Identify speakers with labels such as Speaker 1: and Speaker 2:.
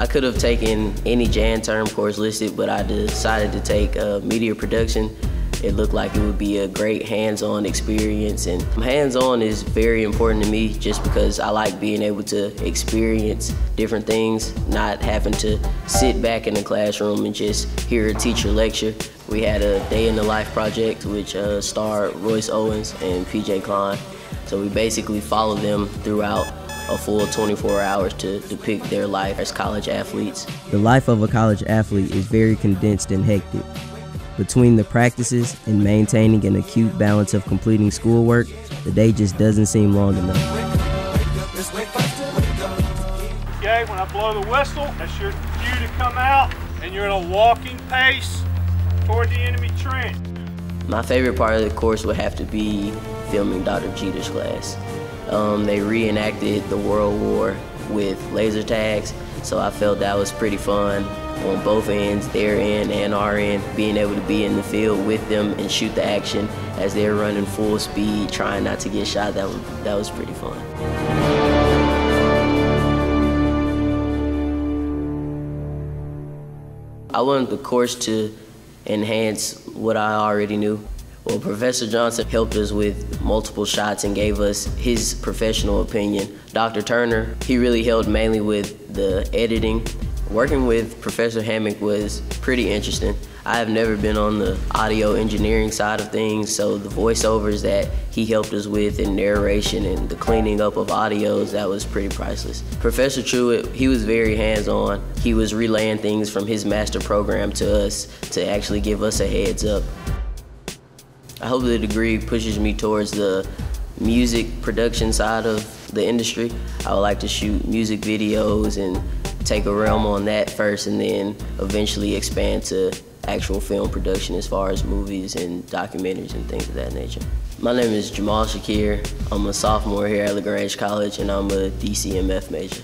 Speaker 1: I could have taken any Jan term course listed, but I decided to take uh, media production. It looked like it would be a great hands-on experience and hands-on is very important to me just because I like being able to experience different things, not having to sit back in the classroom and just hear a teacher lecture. We had a day in the life project which uh, starred Royce Owens and PJ Klein. So we basically followed them throughout a full 24 hours to depict their life as college athletes.
Speaker 2: The life of a college athlete is very condensed and hectic. Between the practices and maintaining an acute balance of completing schoolwork, the day just doesn't seem long enough.
Speaker 3: Okay, when I blow the whistle, that's your cue to come out, and you're in a walking pace toward the enemy trench.
Speaker 1: My favorite part of the course would have to be filming Dr. Jeter's class. Um, they reenacted the World War with laser tags, so I felt that was pretty fun on both ends, their end and our end, being able to be in the field with them and shoot the action as they're running full speed, trying not to get shot. That that was pretty fun. I wanted the course to enhance what I already knew. Well, Professor Johnson helped us with multiple shots and gave us his professional opinion. Dr. Turner, he really helped mainly with the editing. Working with Professor Hammock was pretty interesting. I have never been on the audio engineering side of things, so the voiceovers that he helped us with and narration and the cleaning up of audios, that was pretty priceless. Professor Truitt, he was very hands-on. He was relaying things from his master program to us to actually give us a heads up. I hope the degree pushes me towards the music production side of the industry. I would like to shoot music videos and take a realm on that first and then eventually expand to actual film production as far as movies and documentaries and things of that nature. My name is Jamal Shakir. I'm a sophomore here at LaGrange College and I'm a DCMF major.